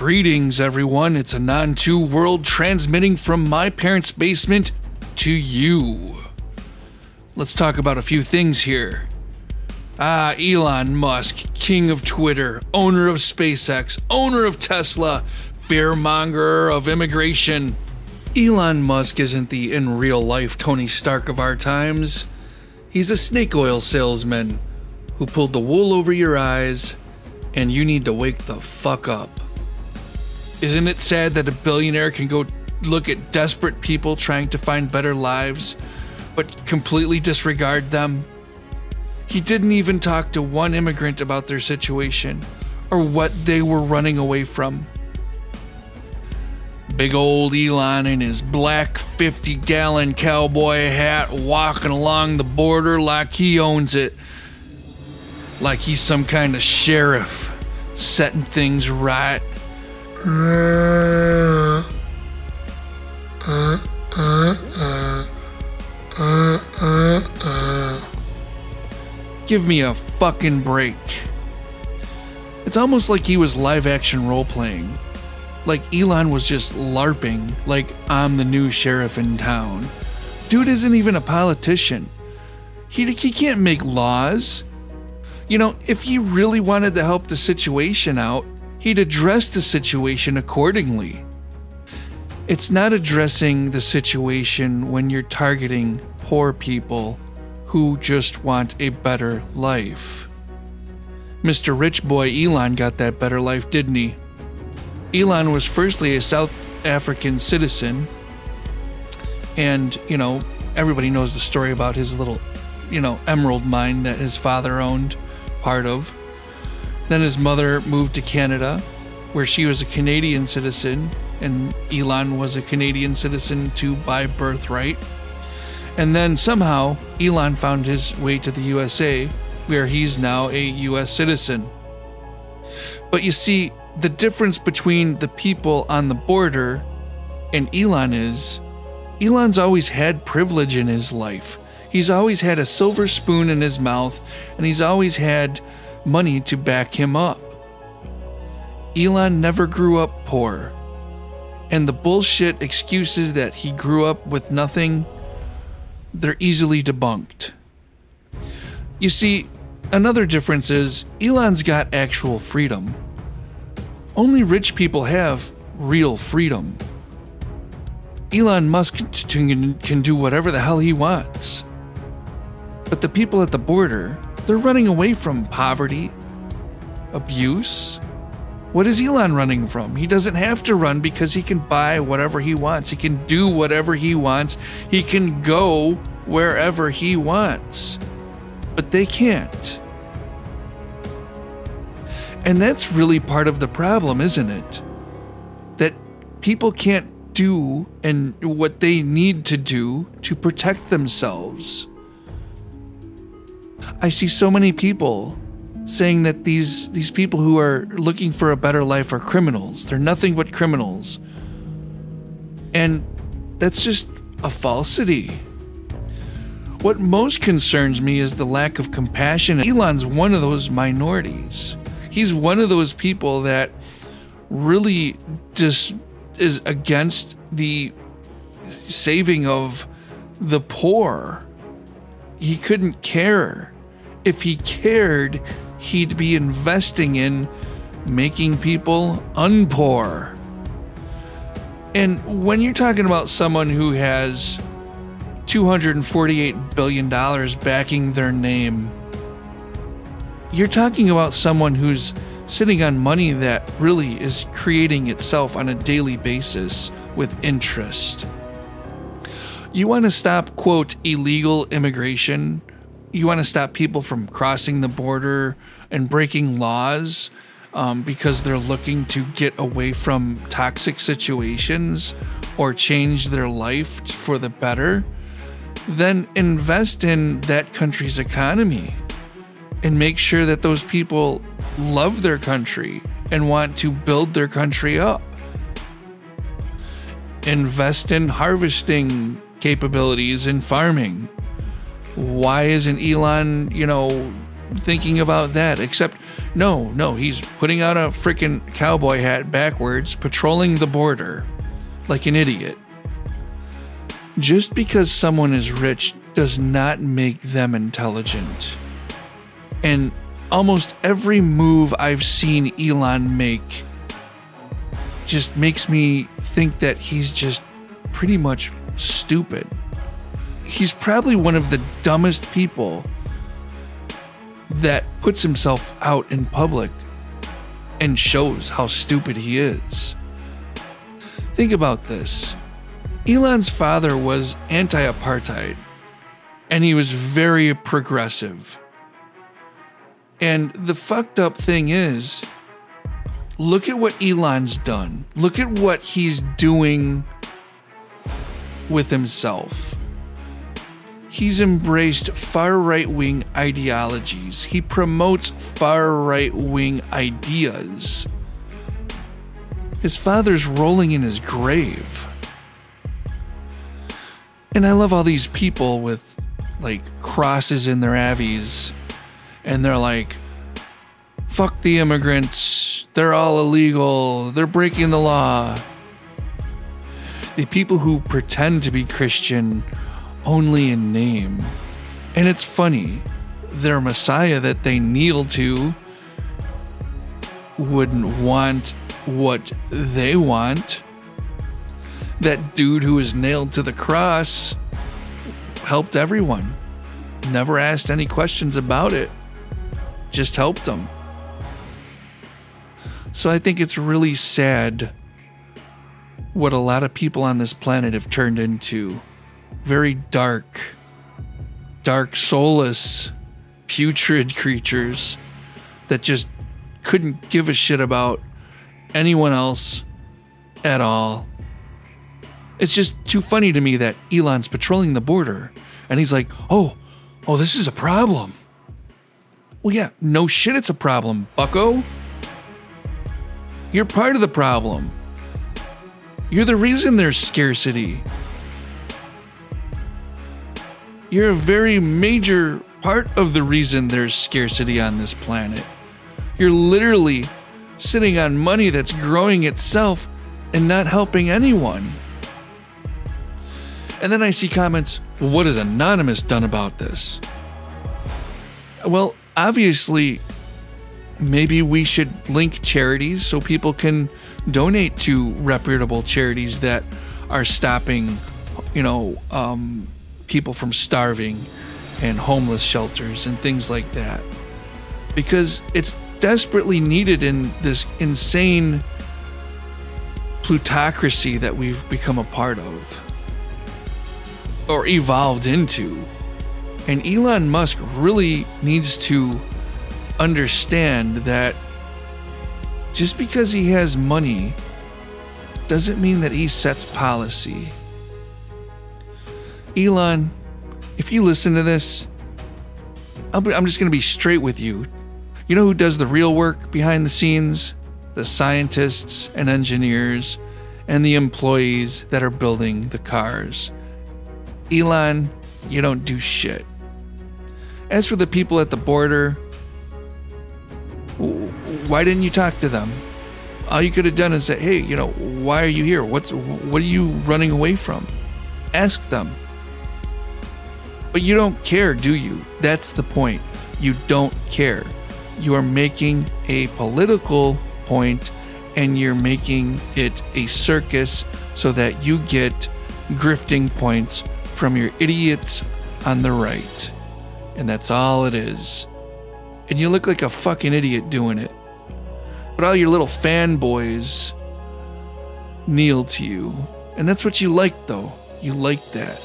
Greetings, everyone. It's anon2world transmitting from my parents' basement to you. Let's talk about a few things here. Ah, Elon Musk, king of Twitter, owner of SpaceX, owner of Tesla, fearmonger of immigration. Elon Musk isn't the in real life Tony Stark of our times. He's a snake oil salesman who pulled the wool over your eyes, and you need to wake the fuck up. Isn't it sad that a billionaire can go look at desperate people trying to find better lives, but completely disregard them? He didn't even talk to one immigrant about their situation or what they were running away from. Big old Elon in his black 50 gallon cowboy hat walking along the border like he owns it. Like he's some kind of sheriff setting things right. Give me a fucking break. It's almost like he was live action role playing. Like Elon was just LARPing, like I'm the new sheriff in town. Dude isn't even a politician. He, he can't make laws. You know, if he really wanted to help the situation out, he'd address the situation accordingly. It's not addressing the situation when you're targeting poor people who just want a better life. Mr. Rich Boy Elon got that better life, didn't he? Elon was firstly a South African citizen, and, you know, everybody knows the story about his little, you know, emerald mine that his father owned part of. Then his mother moved to Canada, where she was a Canadian citizen, and Elon was a Canadian citizen too by birthright. And then somehow Elon found his way to the USA, where he's now a US citizen. But you see, the difference between the people on the border and Elon is Elon's always had privilege in his life. He's always had a silver spoon in his mouth, and he's always had money to back him up. Elon never grew up poor. And the bullshit excuses that he grew up with nothing, they're easily debunked. You see, another difference is Elon's got actual freedom. Only rich people have real freedom. Elon Musk can, do whatever the hell he wants. But the people at the border, they're running away from poverty, abuse. What is Elon running from? He doesn't have to run because he can buy whatever he wants. He can do whatever he wants. He can go wherever he wants. But they can't. And that's really part of the problem, isn't it? That people can't do and what they need to do to protect themselves. I see so many people saying that these these people who are looking for a better life are criminals. They're nothing but criminals. And that's just a falsity. What most concerns me is the lack of compassion. Elon's one of those minorities. He's one of those people that really just is against the saving of the poor. He couldn't care. If he cared, he'd be investing in making people unpoor. And when you're talking about someone who has $248 billion backing their name, you're talking about someone who's sitting on money that really is creating itself on a daily basis with interest. You want to stop, quote, illegal immigration? You want to stop people from crossing the border and breaking laws um, because they're looking to get away from toxic situations or change their life for the better? Then invest in that country's economy and make sure that those people love their country and want to build their country up. Invest in harvesting capabilities in farming. Why isn't Elon, you know, thinking about that? Except No, no, he's putting on a freaking cowboy hat backwards, patrolling the border like an idiot. Just because someone is rich does not make them intelligent. And almost every move I've seen Elon make just makes me think that he's just pretty much stupid. He's probably one of the dumbest people that puts himself out in public and shows how stupid he is. Think about this Elon's father was anti apartheid, and he was very progressive. And the fucked up thing is, look at what Elon's done. Look at what he's doing with himself. He's embraced far right wing ideologies. He promotes far right wing ideas. His father's rolling in his grave. And I love all these people with like crosses in their avies. And they're like, fuck the immigrants. They're all illegal. They're breaking the law. The people who pretend to be Christian only in name. And it's funny, their Messiah that they kneel to wouldn't want what they want. That dude who was nailed to the cross helped everyone, never asked any questions about it, just helped them. So I think it's really sad what a lot of people on this planet have turned into very dark, dark, soulless, putrid creatures that just couldn't give a shit about anyone else at all. It's just too funny to me that Elon's patrolling the border and he's like, oh, oh, this is a problem. Well, yeah, no shit, it's a problem, bucko. You're part of the problem. You're the reason there's scarcity. You're a very major part of the reason there's scarcity on this planet. You're literally sitting on money that's growing itself and not helping anyone. And then I see comments, well, what has Anonymous done about this? Well, obviously, maybe we should link charities so people can donate to reputable charities that are stopping, you know, um, people from starving and homeless shelters and things like that. Because it's desperately needed in this insane plutocracy that we've become a part of or evolved into. And Elon Musk really needs to understand that just because he has money doesn't mean that he sets policy. Elon, if you listen to this, I'm just going to be straight with you. You know who does the real work behind the scenes? The scientists and engineers and the employees that are building the cars. Elon, you don't do shit. As for the people at the border, why didn't you talk to them? All you could have done is say, "Hey, you know, why are you here? What's what are you running away from?" Ask them. But you don't care, do you? That's the point. You don't care. You are making a political point and you're making it a circus so that you get grifting points from your idiots on the right. And that's all it is. And you look like a fucking idiot doing it. But all your little fanboys kneel to you. And that's what you like, though. You like that.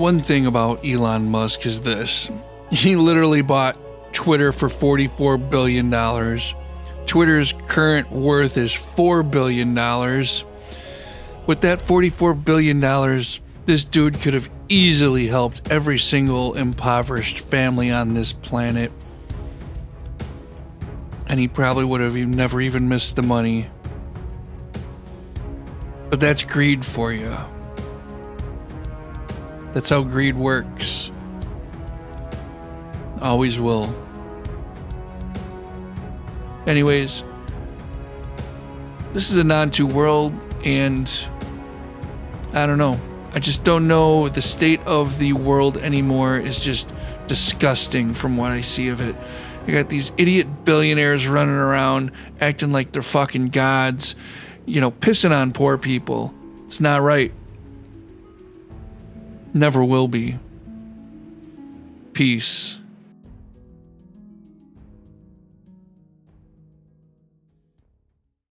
One thing about Elon Musk is this he literally bought Twitter for $44 billion. Twitter's current worth is $4 billion. With that $44 billion, this dude could have easily helped every single impoverished family on this planet. And he probably would have never even missed the money. But that's greed for you. That's how greed works. Always will. Anyways, this is anon2world, and I don't know. I just don't know. The state of the world anymore is just disgusting from what I see of it. You got these idiot billionaires running around acting like they're fucking gods, you know, pissing on poor people. It's not right. Never will be. Peace.